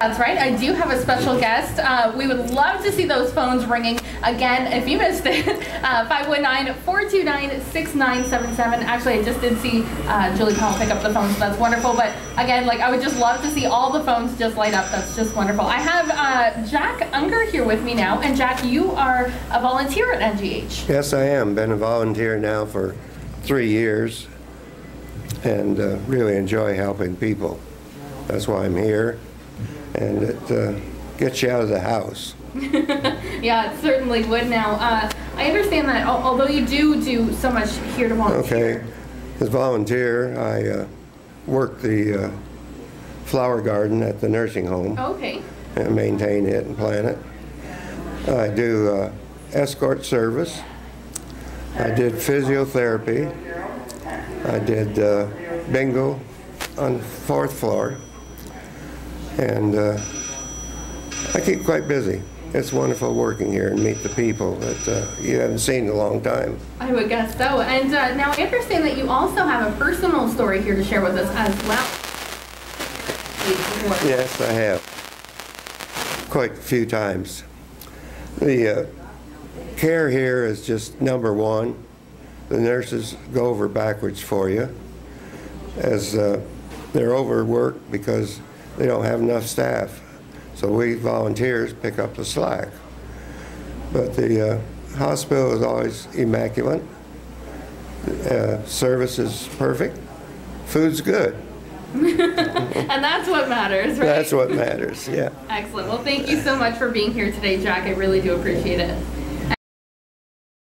That's right. I do have a special guest. Uh, we would love to see those phones ringing again. If you missed it, uh, 519-429-6977. Actually, I just did see uh, Julie Powell pick up the phone, so that's wonderful. But again, like I would just love to see all the phones just light up. That's just wonderful. I have uh, Jack Unger here with me now, and Jack, you are a volunteer at NGH. Yes, I am. Been a volunteer now for three years and uh, really enjoy helping people. That's why I'm here. And it uh, gets you out of the house. Yeah, it certainly would now. Uh, I understand that al- although you do do so much here to volunteer. Okay. As volunteer, I uh, work the uh, flower garden at the nursing home Okay. and maintain it and plant it. I do uh, escort service. I did physiotherapy. I did uh, bingo on fourth floor. And uh, I keep quite busy. It's wonderful working here and meet the people that uh, you haven't seen in a long time. I would guess so. And uh, now I understand that you also have a personal story here to share with us as well. Yes, I have. Quite a few times. The uh, care here is just number one. The nurses go over backwards for you as uh, they're overworked because they don't have enough staff. So we volunteers pick up the slack. But the uh, hospital is always immaculate. Uh, service is perfect. Food's good. And that's what matters, right? That's what matters, yeah. Excellent. Well, thank you so much for being here today, Jack. I really do appreciate it.